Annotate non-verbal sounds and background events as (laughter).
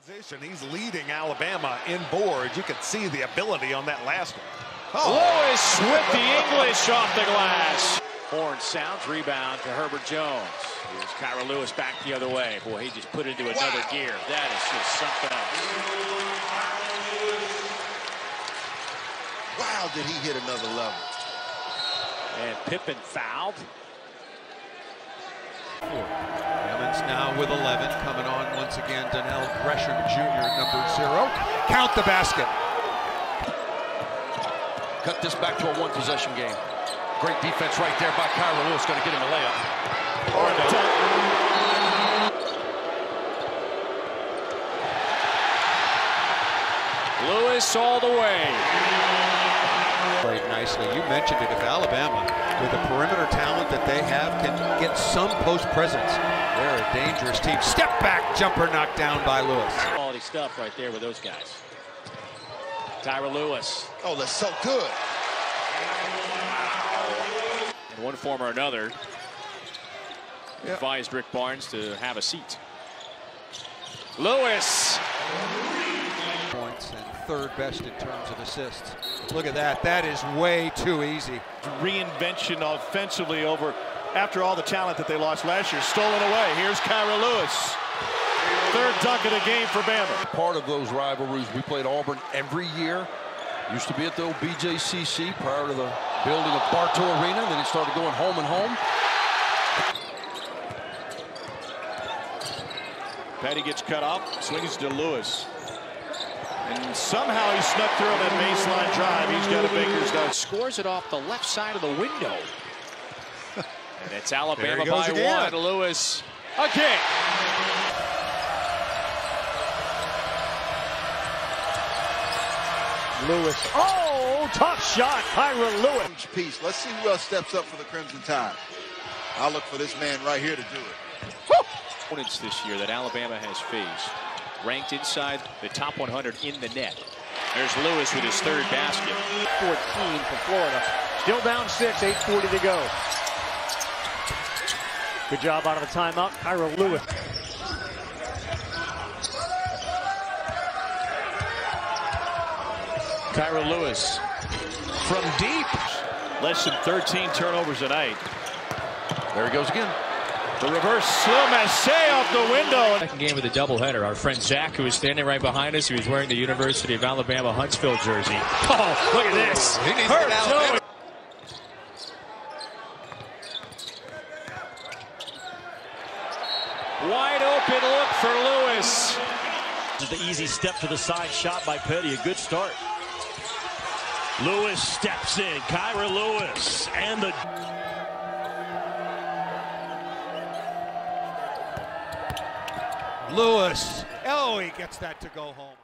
Position. He's leading Alabama in boards. You can see the ability on that last one. Oh. Lewis with the English off the glass. Horn sounds, rebound to Herbert Jones. Here's Kira Lewis back the other way. Boy, he just put it into another wow. gear. That is just something else. Wow, did he hit another level. And Pippen fouled. Emmons now with 11, coming on once again, Donnell Gresham Jr., number zero. Count the basket. Cut this back to a one possession game. Great defense right there by Kira Lewis, going to get him a layup. Lewis all the way. Played nicely. You mentioned it. If Alabama, with the perimeter talent that they have, can get some post presence, they're a dangerous team. Step back jumper knocked down by Lewis. Quality stuff right there with those guys. Kira Lewis. Oh, that's so good. In one form or another, yep. advised Rick Barnes to have a seat. Lewis. Points and third best in terms of assists. Look at that. That is way too easy. Reinvention offensively over after all the talent that they lost last year. Stolen away. Here's Kira Lewis. Third dunk of the game for Bama. Part of those rivalries, we played Auburn every year. Used to be at the old BJCC prior to the building of Bartow Arena. Then he started going home and home. Petty gets cut off, swings to Lewis. And somehow he snuck through that baseline drive. He's got a baker's dozen. Scores it off the left side of the window. (laughs) and it's Alabama by again. one. Lewis again. Lewis. Oh, tough shot, Kira Lewis. Piece. Let's see who else steps up for the Crimson Tide. I'll look for this man right here to do it. Opponents this year that Alabama has faced, ranked inside the top 100 in the net. There's Lewis with his third basket. 14 for Florida. Still down six, 8.40 to go. Good job out of the timeout, Kira Lewis. Kira Lewis from deep. Less than 13 turnovers tonight. There he goes again. The reverse slow Massey off the window. Second game of the doubleheader. Our friend Zach, who is standing right behind us, he was wearing the University of Alabama Huntsville jersey. Oh, look at this. He needs Hurt, Wide open look for Lewis. Just the easy step to the side shot by Petty. A good start. Lewis steps in. Kira Lewis and the. Lewis. Oh, he gets that to go home.